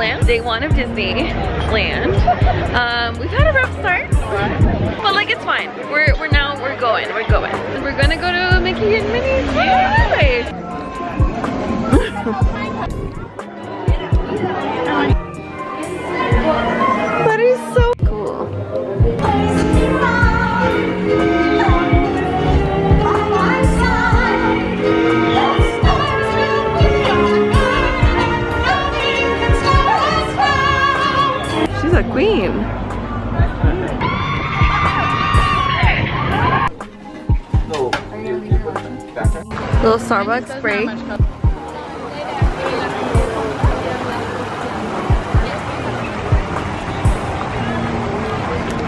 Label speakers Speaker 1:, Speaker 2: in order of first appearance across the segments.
Speaker 1: Disneyland, day one of Disneyland. Um, we've had a rough start, but like it's fine. We're we're now we're going, we're going. We're gonna go to Mickey and Minnie's a queen. Little Starbucks break.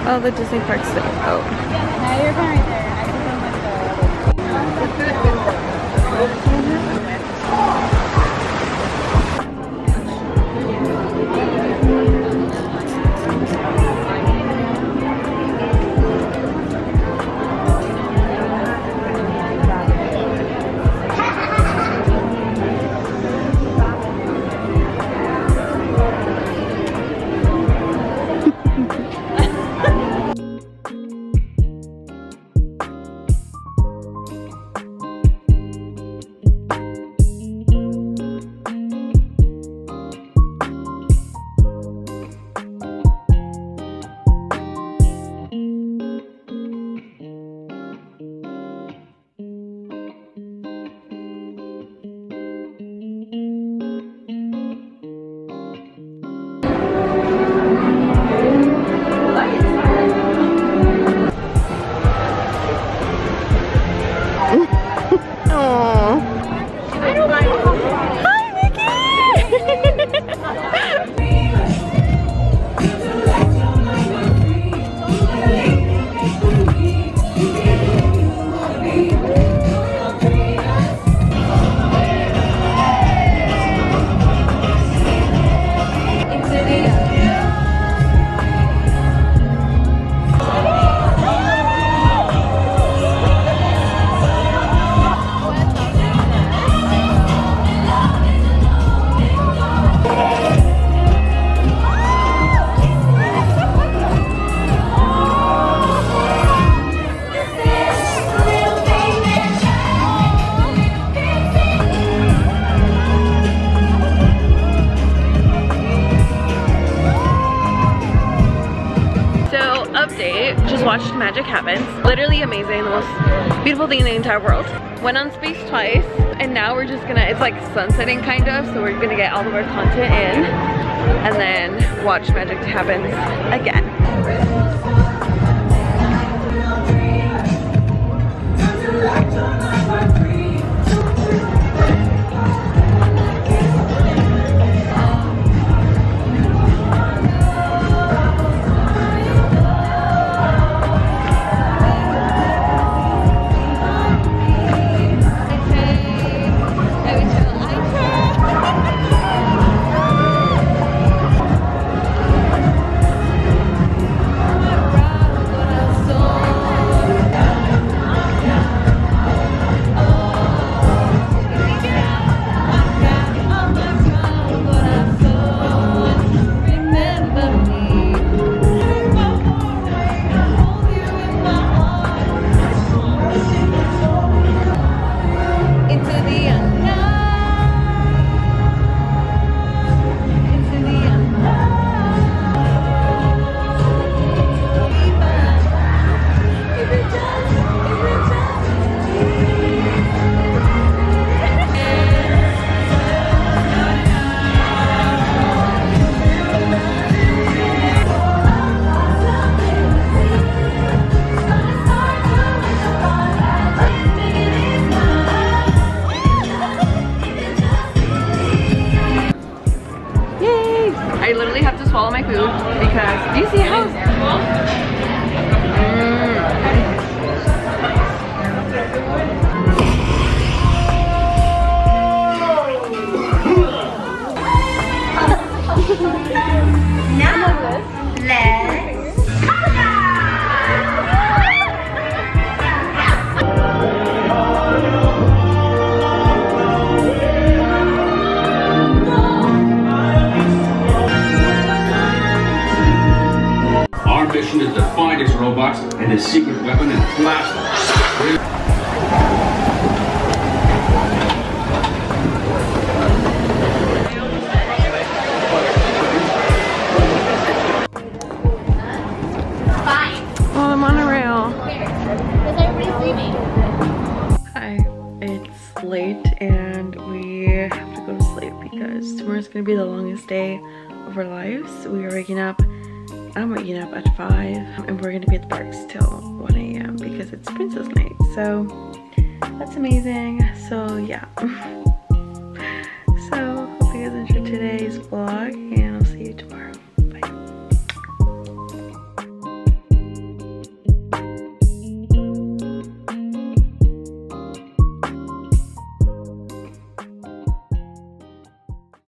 Speaker 1: Oh, the Disney park's oh.
Speaker 2: there.
Speaker 1: Oh. Watched Magic Happens. Literally amazing, the most beautiful thing in the entire world. Went on space twice, and now we're just gonna, it's like sunsetting kind of, so we're gonna get all of our content in, and then watch Magic Happens again. See how have to go to sleep because tomorrow's gonna be the longest day of our lives. We are waking up, I'm waking up at 5 and we're gonna be at the parks till 1 a.m. because it's princess night. So that's amazing. So yeah.